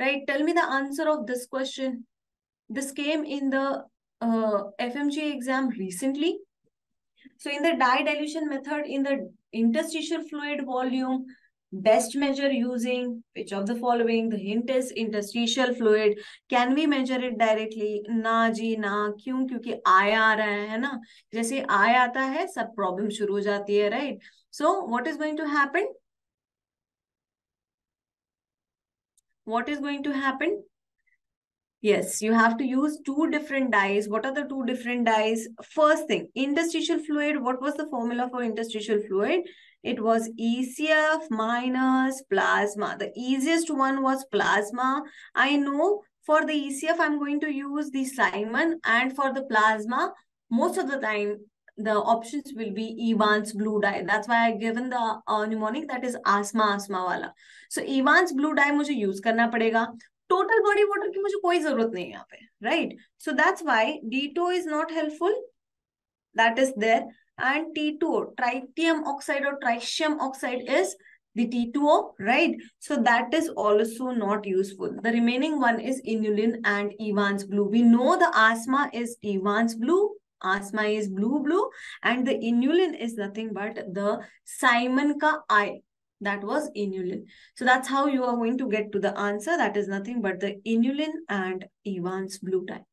right? Tell me the answer of this question. This came in the uh, FMG exam recently. So in the dye dilution method, in the interstitial fluid volume, best measure using which of the following the hint is interstitial fluid can we measure it directly जी ना क्यों क्योंकि आय आ रहा है है ना जैसे आय आता है सब प्रॉब्लम शुरू हो जाती है right so what is going to happen what is going to happen? Yes you have to use two different dyes. What are the two different dyes? First thing interstitial fluid. What was the formula for interstitial fluid? It was ECF minus plasma. The easiest one was plasma. I know for the ECF, I'm going to use the Simon and for the plasma, most of the time, the options will be Evans blue dye. That's why I given the uh, mnemonic that is asthma asthma wala. So Evans blue dye मुझे use करना पड़ेगा. Total body water की मुझे कोई ज़रूरत नहीं है यहाँ पे, right? So that's why D2 is not helpful. That is there and T2O, tritium oxide or tritium oxide is the T2O, right? So that is also not useful. The remaining one is inulin and Evans blue. We know the asthma is Evans blue, asthma is blue blue, and the inulin is nothing but the Simon ka I. That was inulin. So that's how you are going to get to the answer. That is nothing but the inulin and Evans blue type.